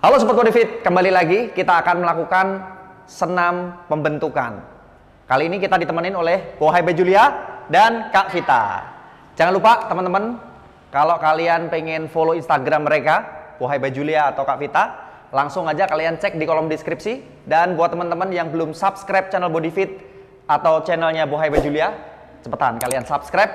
Halo Sobat Bodifit, kembali lagi kita akan melakukan senam pembentukan. Kali ini kita ditemenin oleh Bohai Julia dan Kak Vita. Jangan lupa teman-teman, kalau kalian pengen follow Instagram mereka, Bohai Julia atau Kak Vita, langsung aja kalian cek di kolom deskripsi. Dan buat teman-teman yang belum subscribe channel Bodyfit atau channelnya Bohai Julia, cepetan kalian subscribe.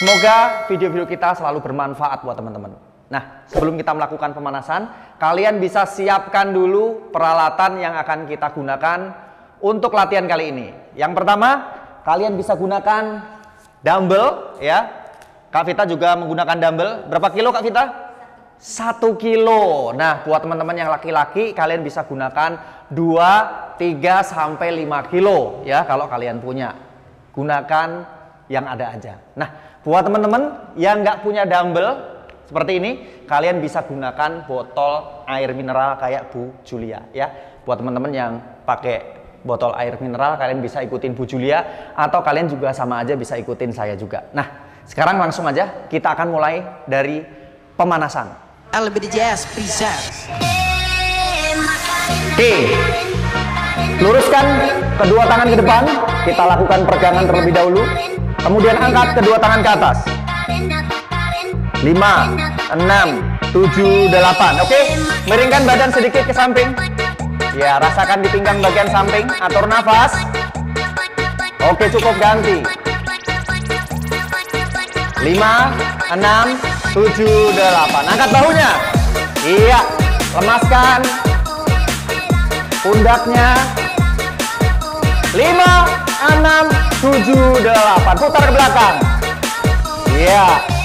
Semoga video-video kita selalu bermanfaat buat teman-teman. Nah, sebelum kita melakukan pemanasan, kalian bisa siapkan dulu peralatan yang akan kita gunakan untuk latihan kali ini. Yang pertama, kalian bisa gunakan dumbbell ya. Kak Vita juga menggunakan dumbbell. Berapa kilo Kak Vita? Satu kilo. Nah, buat teman-teman yang laki-laki, kalian bisa gunakan 2, 3, sampai 5 kilo ya kalau kalian punya. Gunakan yang ada aja. Nah, buat teman-teman yang nggak punya dumbbell, seperti ini, kalian bisa gunakan botol air mineral kayak Bu Julia ya. Buat teman-teman yang pakai botol air mineral, kalian bisa ikutin Bu Julia atau kalian juga sama aja bisa ikutin saya juga. Nah, sekarang langsung aja kita akan mulai dari pemanasan. LBDJS presents. Oke. Luruskan kedua tangan ke depan, kita lakukan peregangan terlebih dahulu. Kemudian angkat kedua tangan ke atas. 5, 6, 7, 8 Oke, miringkan badan sedikit ke samping. Ya, rasakan di pinggang bagian samping. Atur nafas. Oke, cukup ganti. 5, 6, 7, 8 Angkat bahunya. Iya, lemaskan Pundaknya. 5, 6, 7, 8 Putar ke belakang. Iya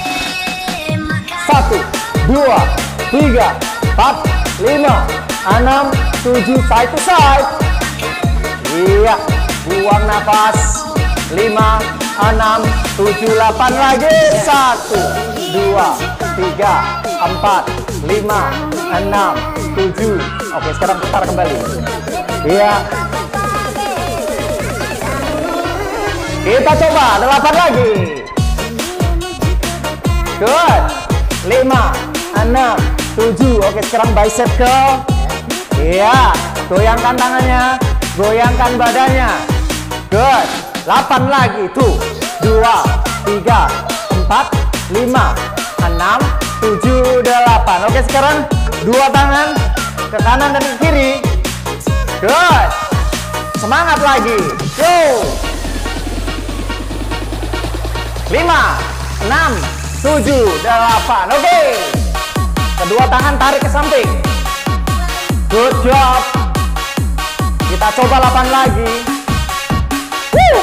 satu, dua, tiga, empat, lima, enam, tujuh, side to side. Iya, buang nafas. Lima, enam, tujuh, delapan lagi. Satu, dua, tiga, empat, lima, enam, tujuh. Oke, sekarang putar kembali. Iya. Kita coba delapan lagi. Good lima, enam, tujuh. Oke, sekarang bicep curl. Iya, goyangkan tangannya, goyangkan badannya. Good. Delapan lagi. Tuh, dua, tiga, empat, lima, enam, tujuh, delapan. Oke, sekarang dua tangan ke kanan dan ke kiri. Good. Semangat lagi. Go. Lima, enam, tujuh, delapan. Oke. Okay. Kedua tangan tarik ke samping. Good job. Kita coba delapan lagi. Woo.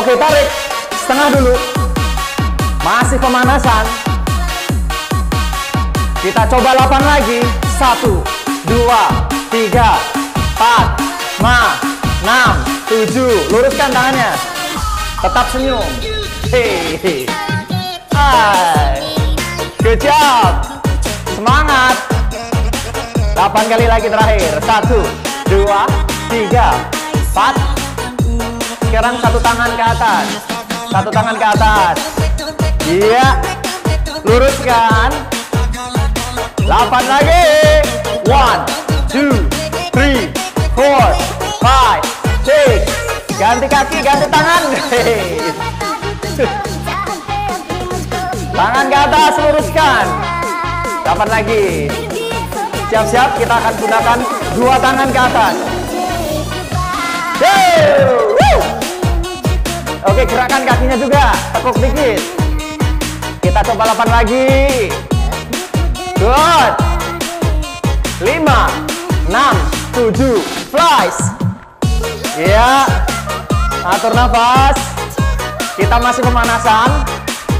Oke, tarik. Setengah dulu. Masih pemanasan. Kita coba delapan lagi. Satu, dua, tiga, empat, lima, enam, tujuh. Luruskan tangannya. Tetap senyum. Hei. Hai. Good job. Semangat. 8 kali lagi terakhir. Satu, dua, tiga, empat. Sekarang satu tangan ke atas. Satu tangan ke atas. Iya. Luruskan. 8 lagi. One, two, three, four, five, six, Ganti kaki, ganti tangan. Tangan ke atas, luruskan. Kapan lagi? Siap-siap, kita akan gunakan dua tangan ke atas. Oke, gerakan kakinya juga. Tekuk dikit. Kita coba 8 lagi. Good. 5, 6, 7, flies. Ya. Atur nafas. Kita masih pemanasan.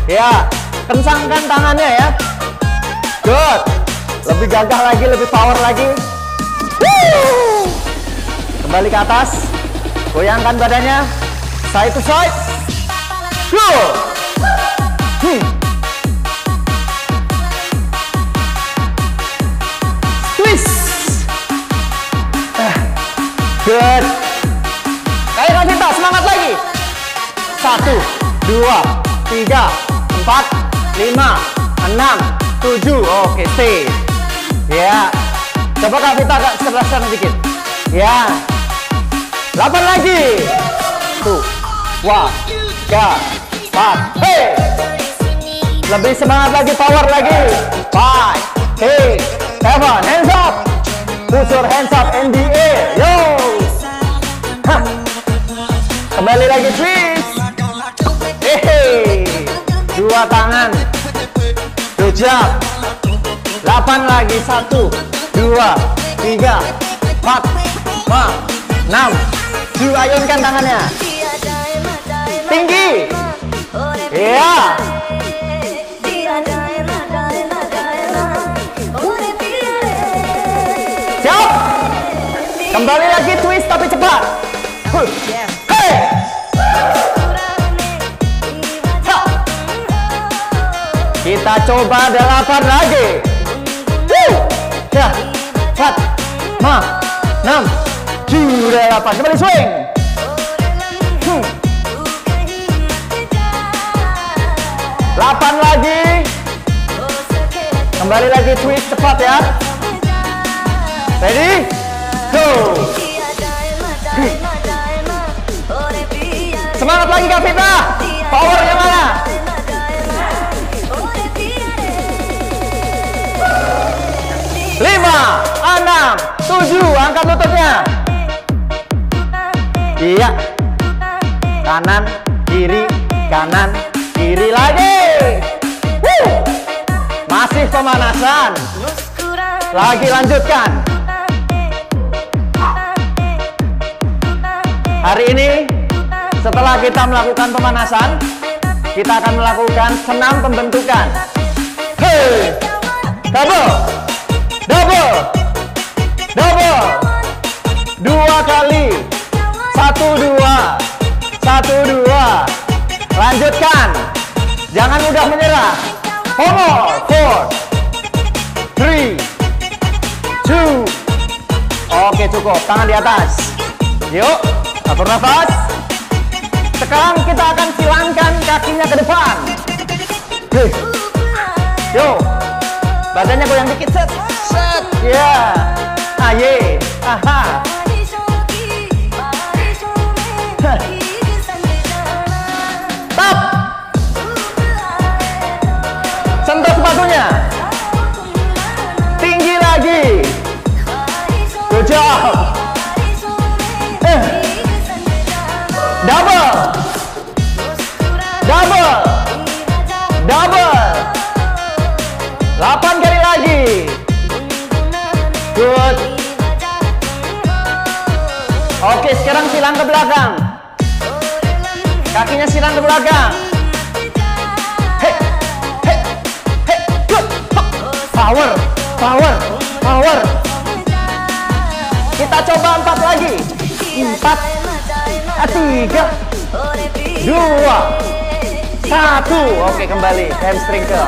Ya, kencangkan tangannya ya. Good. Lebih gagah lagi, lebih power lagi. Kembali ke atas. Goyangkan badannya. Side to side. Good. Hmm. Ah. Good. Satu, dua, tiga, empat, lima, enam, tujuh. Oke, stay. Ya. Coba Kak Vita agak sebelah sana dikit. Ya. Delapan lagi. Tuh. Wah. Tiga. Empat. Hey. Lebih semangat lagi, power lagi. Five. Six. Seven. Hands up. Put your hands up air. Yo. Hah. Kembali lagi twist. Hehe. Dua tangan. Job. 8 lagi. Satu, dua, tiga, empat, lima, enam. Tujuh. Ayunkan tangannya. Tinggi. Iya. Siap. Kembali lagi twist tapi cepat. Huh. Kita coba delapan lagi. Wuh. Ya. Empat. Lima. Enam. Tujuh. Delapan. Kembali swing. Delapan lagi. Kembali lagi twist cepat ya. Ready? Go. Semangat lagi Kak Vita. Powernya mana? Lima, enam, tujuh. Angkat lututnya. Iya. Kanan, kiri, kanan, kiri lagi. Wuh. Masih pemanasan. Lagi lanjutkan. Hari ini setelah kita melakukan pemanasan, kita akan melakukan senam pembentukan. Hey, double, double, double, dua kali, satu dua, satu dua. Lanjutkan, jangan mudah menyerah. Four, four, three, two. Oke cukup, tangan di atas. Yuk, atur nafas. Sekarang kita akan silangkan kakinya ke depan. Yuk, badannya goyang dikit, set, set, ya. Aye, aha. Stop. Sentuh sepatunya. Tinggi lagi. Good job. Eh. Double. Oke, sekarang silang ke belakang. Kakinya silang ke belakang. Hei, good. Hop. Power, power, power. Kita coba empat lagi. Empat, ah, tiga, dua, satu. Oke, kembali. Hamstring ke,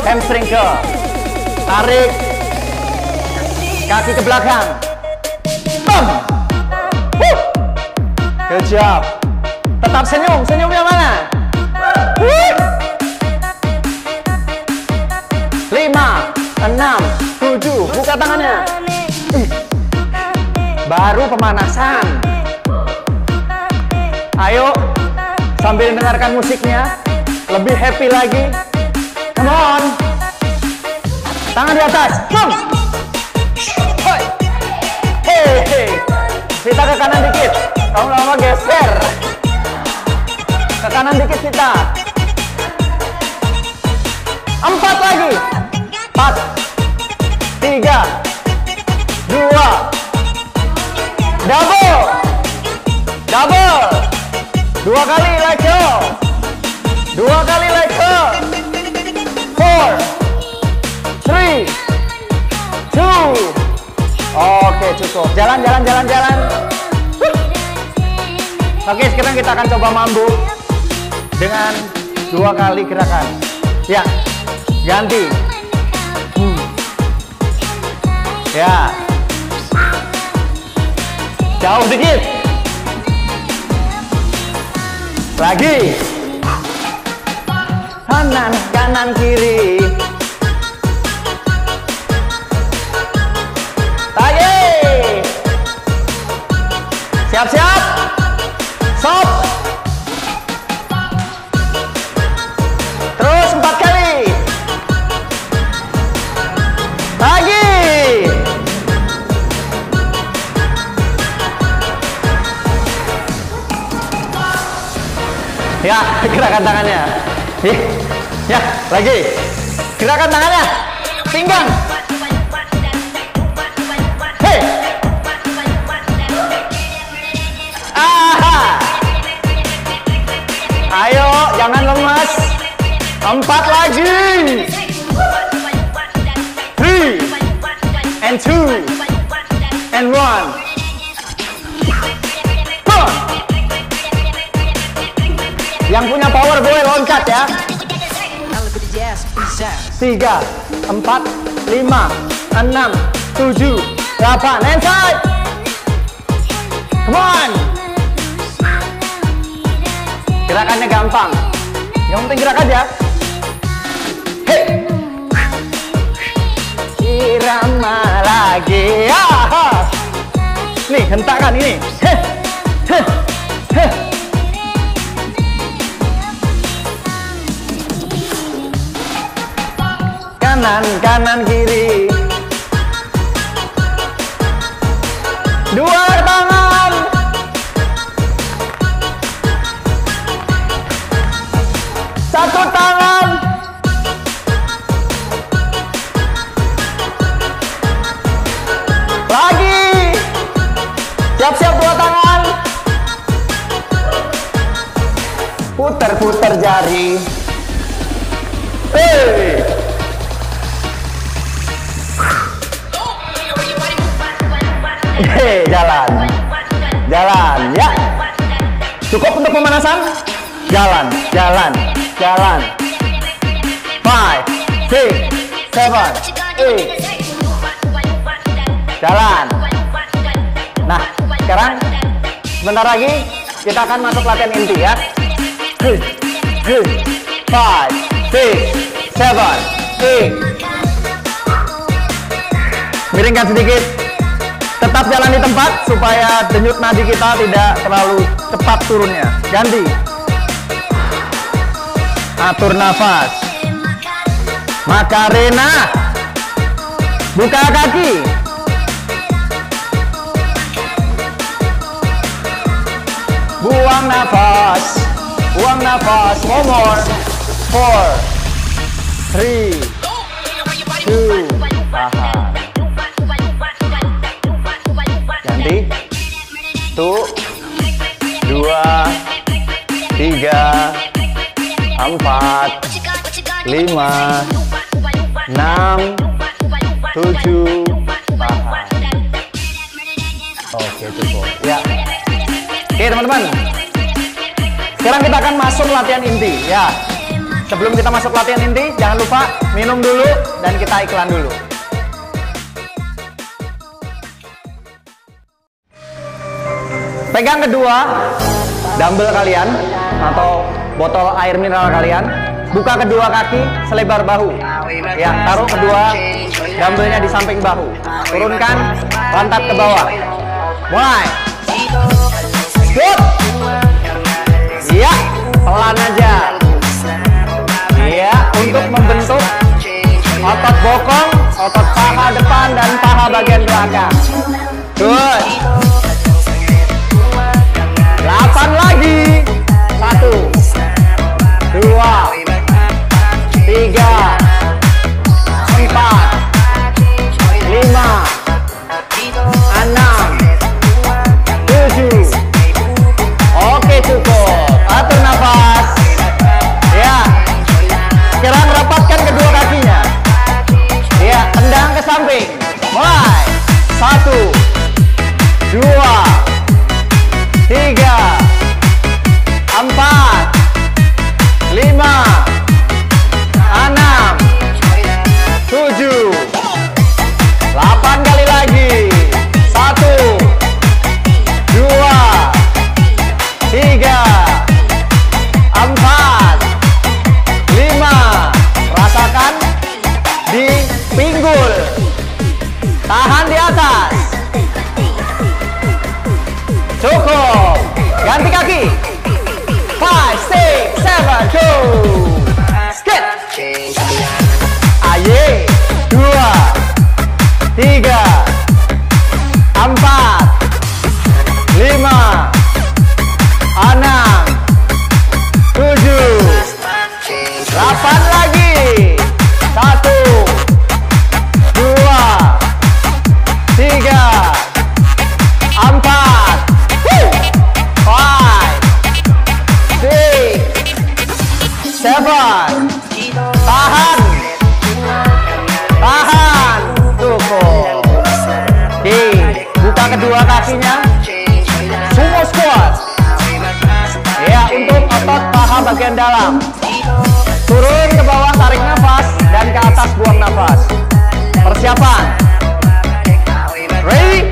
hamstring ke. Tarik. Kaki ke belakang. Bam. Good job. Tetap senyum. Senyumnya mana? Lima, enam, tujuh. Buka tangannya. Baru pemanasan. Ayo, sambil dengarkan musiknya, lebih happy lagi. Come on. Tangan di atas. Come. Hei. Kita ke kanan dikit. Kamu lama geser. Ke kanan dikit kita. Empat lagi. Empat. Tiga. Dua. Double. Double. Dua kali let go. Dua kali let go. Four. Three. Two. Oke cukup. Jalan jalan jalan jalan. Oke sekarang kita akan coba mambu dengan dua kali gerakan. Ya. Ganti. Hmm. Ya. Jauh dikit. Lagi. Kanan, kanan, kiri. Gerakan tangannya. Ih, Ya, lagi. Gerakan tangannya. Pinggang. Hei. Aha. Ayo, jangan lemas. Empat lagi. Three and two and one. Yang punya power boleh loncat ya. Tiga, empat, lima, enam, tujuh, delapan, inside. Come on. Gerakannya gampang. Yang penting gerak aja. Hey. Irama lagi. Ah. Nih, hentakan ini. Heh. Heh. Heh. Kanan kanan kiri. Dua tangan. Satu tangan. Lagi. Siap-siap dua tangan. Puter-puter jari. Hey! Hei, jalan. Jalan, ya. Cukup untuk pemanasan? Jalan, jalan, jalan. Five, six, seven, eight. Jalan. Nah, sekarang sebentar lagi kita akan masuk latihan inti ya. Hey, hey. Five, six, seven, eight. Miringkan sedikit. Tetap jalan di tempat supaya denyut nadi kita tidak terlalu cepat turunnya. Ganti. Atur nafas. Makarena. Buka kaki. Buang nafas. Buang nafas. One more. Four. Three. Two. Tahan. Ganti. Satu, dua, tiga, empat, lima, enam, tujuh. Oke cukup. Ya. Oke teman-teman. Sekarang kita akan masuk latihan inti. Ya. Sebelum kita masuk latihan inti, jangan lupa minum dulu dan kita iklan dulu. Pegang kedua dumbbell kalian atau botol air mineral kalian. Buka kedua kaki selebar bahu. Ya, taruh kedua dumbbellnya di samping bahu. Turunkan pantat ke bawah. Mulai. Good. Dalam. Turun ke bawah, tarik nafas, dan ke atas buang nafas. Persiapan. Ready?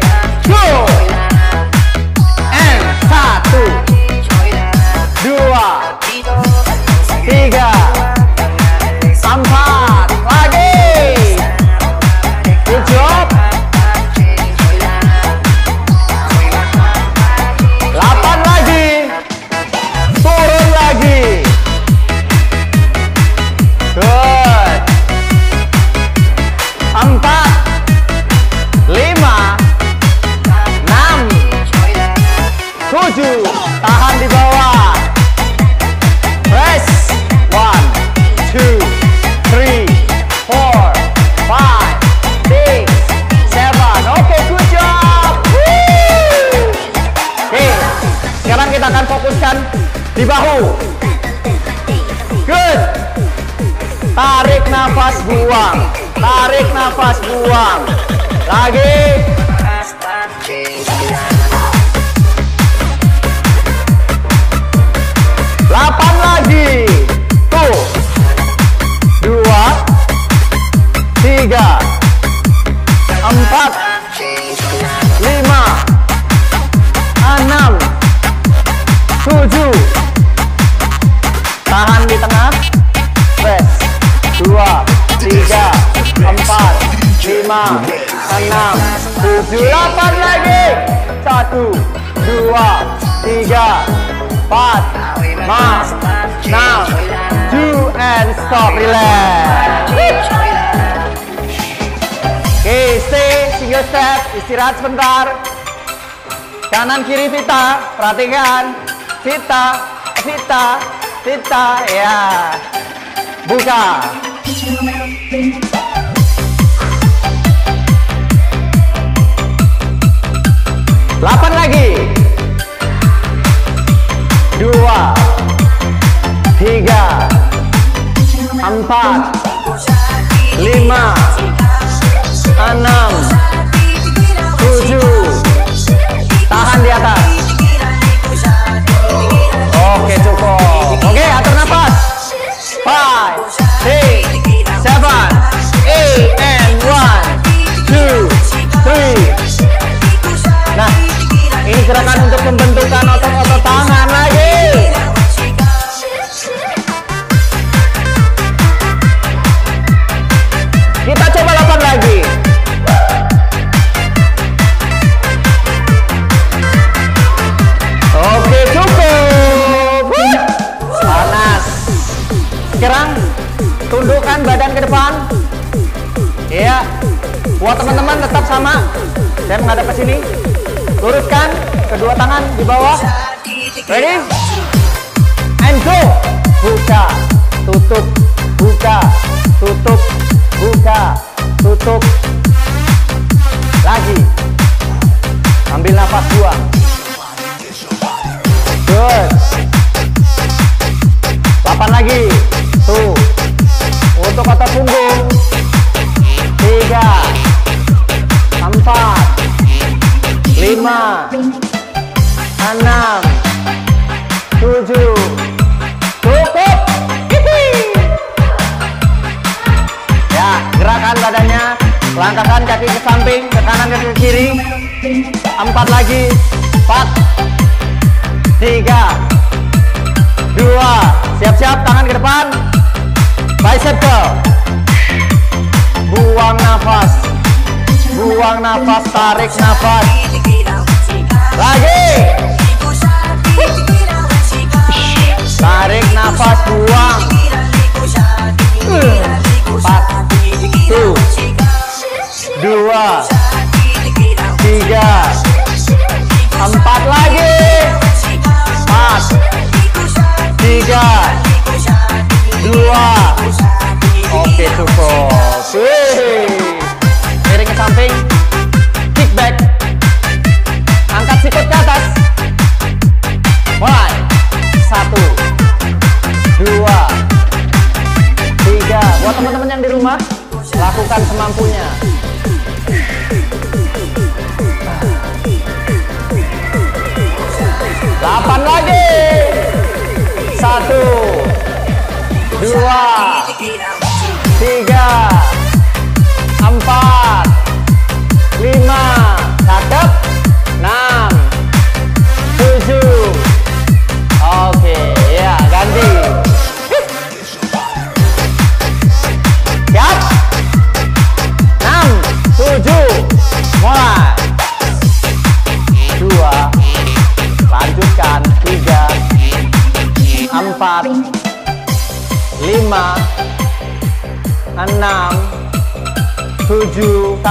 Akan fokuskan di bahu. Good. Tarik nafas, buang. Tarik nafas, buang. Lagi. Delapan lagi. Tuh. Dua. Tiga. Empat. Enam. Tujuh. Delapan lagi. Satu. Dua. Tiga. Empat. Lima. Enam. Two and stop. Relax. Oke, stay single step, istirahat sebentar. Kanan kiri Vita, perhatikan. Vita, Vita, Vita, ya. Buka. 8 lagi. 2 3 4 5 6 7 tahan di atas. Oke cukup. Oke atur nafas. 5 gerakan untuk pembentukan otot-otot tangan lagi. Kita coba 8 lagi. Oke, cukup. Panas. Sekarang tundukkan badan ke depan. Iya. Buat teman-teman tetap sama. Saya menghadap ke sini. Luruskan kedua tangan di bawah. Ready? And go. Buka, tutup, buka, tutup, buka, tutup. Lagi. Ambil nafas buang. Good. 8 lagi. Tuh. Untuk otot punggung. 3 4 5 6 7 Cukup. Ya, gerakan badannya. Langkahkan kaki ke samping, ke kanan, ke kiri. Empat lagi. Empat. Tiga. Dua. Siap-siap, tangan ke depan. Bicep curl. Buang nafas. Buang nafas, tarik nafas. Lagi. Tarik nafas, buang. Empat. Tuh. Dua. Tiga. Empat lagi. Empat. Tiga. Dua. Oke cukup. Miring ke samping. Kick back. Angkat sikut ke atas. Mulai. Lakukan semampunya.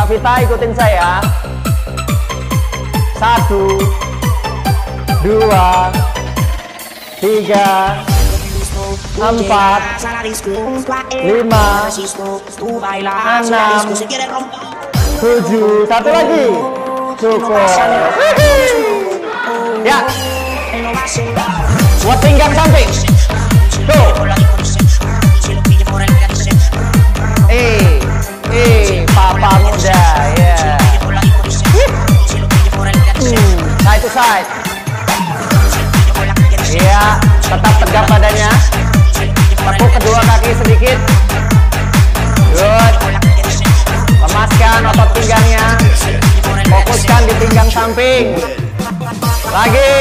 Tujuh. Kak Vita ikutin saya. Satu. Dua. Tiga. Empat. Lima. Enam. Tujuh. Satu lagi. Cukup. Ya. Buat pinggang samping. Tuh. Side. Iya, tetap tegak badannya. Tepuk kedua kaki sedikit. Good. Lemaskan otot pinggangnya. Fokuskan di pinggang samping. Lagi.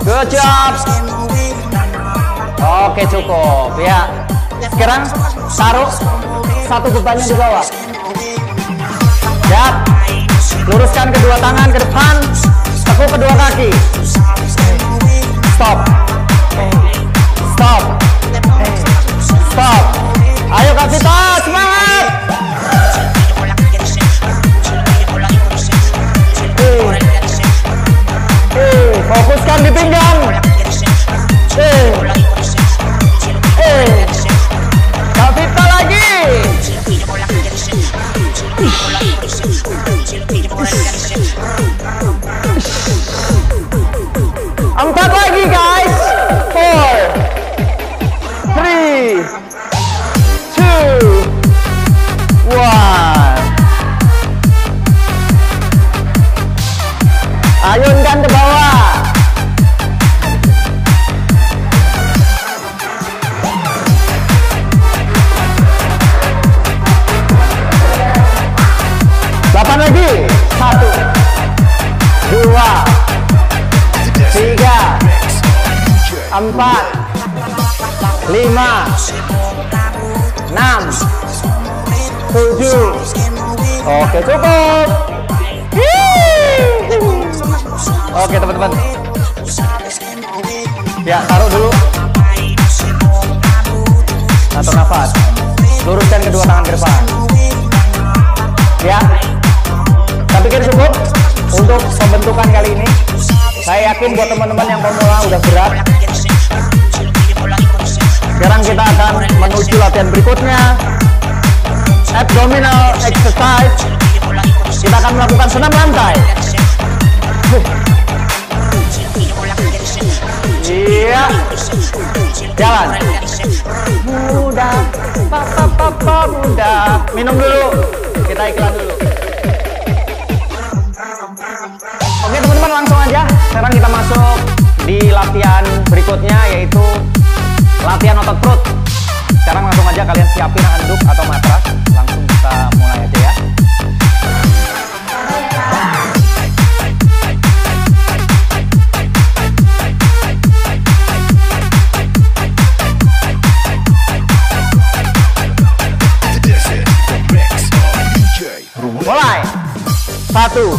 Good job. Oke cukup ya. Sekarang taruh satu bebannya di bawah. Siap. Luruskan kedua tangan ke depan. Tekuk kedua kaki. Stop. Stop. Stop. Ayo Vita, semangat. Oke cukup. Oke teman-teman. Ya taruh dulu. Atur nafas. Luruskan kedua tangan ke depan. Ya. Saya pikir cukup untuk pembentukan kali ini. Saya yakin buat teman-teman yang pemula udah berat. Sekarang kita akan menuju latihan berikutnya. Abdominal exercise. Kita akan melakukan senam lantai. Iya. Jalan. Muda, papa papa muda. Minum dulu. Kita iklan dulu. Oke teman-teman langsung aja. Sekarang kita masuk di latihan berikutnya yaitu latihan otot perut. Sekarang langsung aja kalian siapin handuk atau matras. Kita mulai aja ya. Mulai. Satu.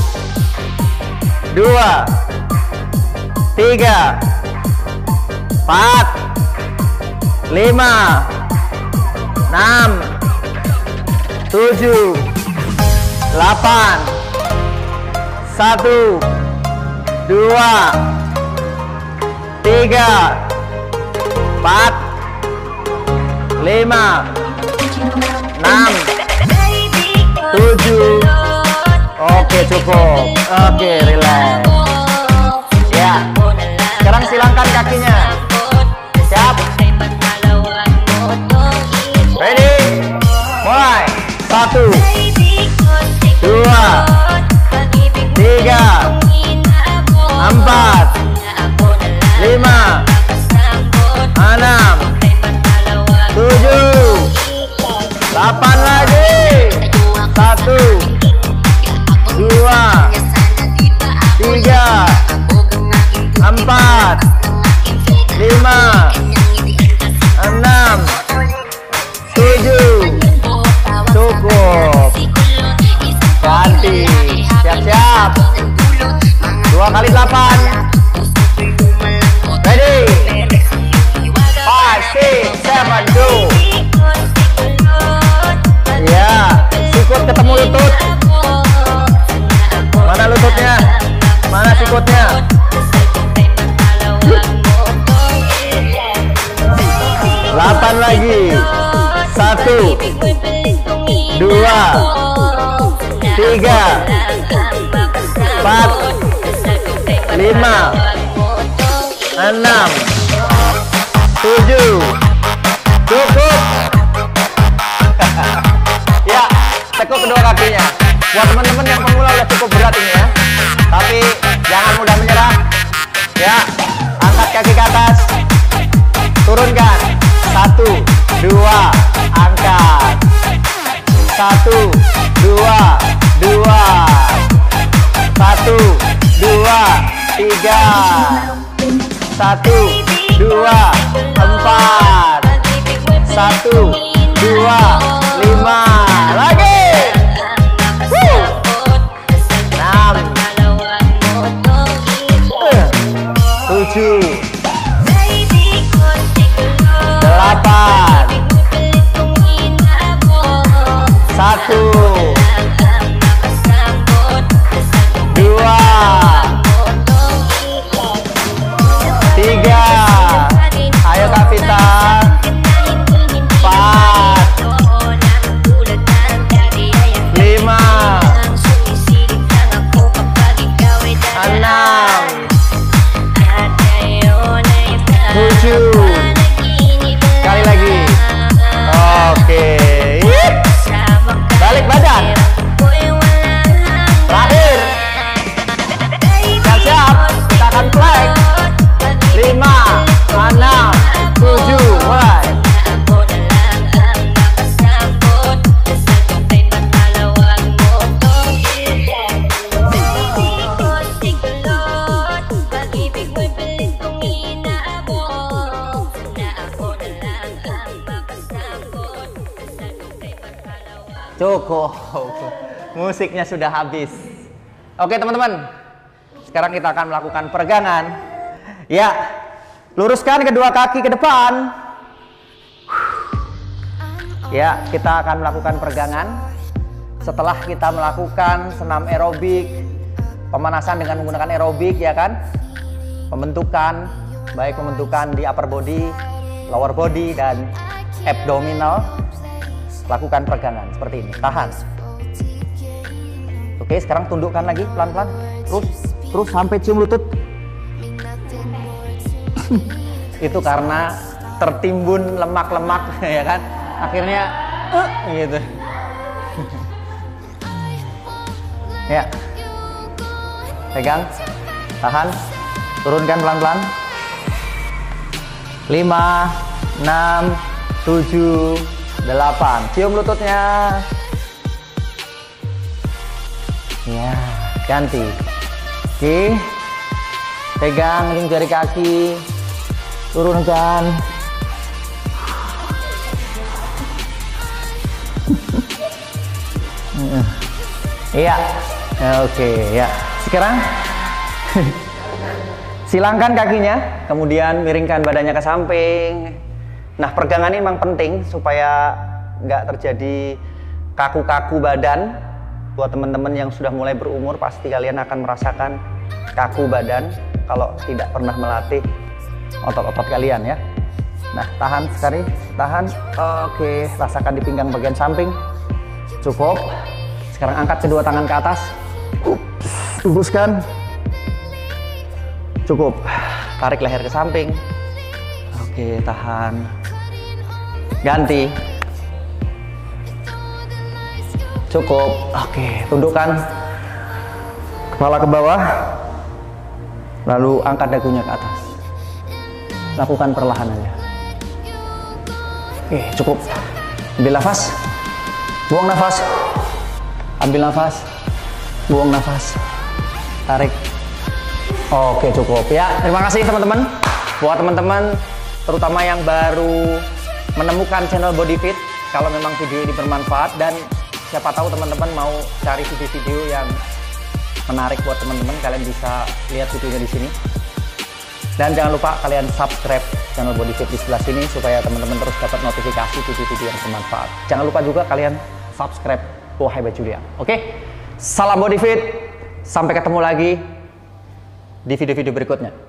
Dua. Tiga. Empat. Lima. Enam. Tujuh. Delapan. Satu. Dua. Tiga. Empat. Lima. Enam. Tujuh. Oke cukup. Oke relax. Ya. Sekarang silangkan kakinya. satu dua tiga empat dua, tiga, empat, lima, enam, tujuh, cukup. ya, tekuk kedua kakinya. Buat teman-teman yang pemula udah cukup berat ini ya. Tapi jangan mudah menyerah. Ya, angkat kaki ke atas. Turunkan. Satu, dua, angkat. Satu, dua, dua. Satu, dua, tiga. Satu, dua, empat. Satu, dua, lima. Lagi. Enam, tujuh, delapan, satu, Cukup. Musiknya sudah habis. Oke teman-teman. Sekarang kita akan melakukan peregangan. Ya. Luruskan kedua kaki ke depan. Ya, kita akan melakukan peregangan. Setelah kita melakukan senam aerobik, pemanasan dengan menggunakan aerobik ya kan? Pembentukan baik pembentukan di upper body, lower body dan abdominal lakukan peregangan seperti ini. Tahan. Oke sekarang tundukkan lagi pelan-pelan. Terus terus sampai cium lutut. Itu karena tertimbun lemak-lemak ya kan? Akhirnya eh, gitu. Ya. Pegang. Tahan. Turunkan pelan-pelan. 5 6 7 8 cium lututnya. Ya ganti. Oke. Pegang ujung jari kaki. Turunkan iya. Oke ya. Sekarang silangkan kakinya kemudian miringkan badannya ke samping Nah, peregangan ini memang penting supaya nggak terjadi kaku-kaku badan. Buat teman-teman yang sudah mulai berumur, pasti kalian akan merasakan kaku badan kalau tidak pernah melatih otot-otot kalian ya. Nah, tahan sekali, tahan. Oke, rasakan di pinggang bagian samping. Cukup. Sekarang angkat kedua tangan ke atas. Ups, luruskan. Cukup. Tarik leher ke samping. Oke, tahan. Ganti. Cukup. Oke, tundukkan kepala ke bawah. Lalu angkat dagunya ke atas. Lakukan perlahan aja. Oke, cukup. Ambil nafas. Buang nafas. Ambil nafas. Buang nafas. Tarik. Oke, cukup. Ya, terima kasih teman-teman. Buat teman-teman terutama yang baru menemukan channel BodyFit, kalau memang video ini bermanfaat dan siapa tahu teman-teman mau cari video-video yang menarik buat teman-teman, kalian bisa lihat videonya di sini. Dan jangan lupa kalian subscribe channel BodyFit di sebelah sini supaya teman-teman terus dapat notifikasi video-video yang bermanfaat. Jangan lupa juga kalian subscribe Wahai By Julia. Oke? Salam BodyFit. Sampai ketemu lagi di video-video berikutnya.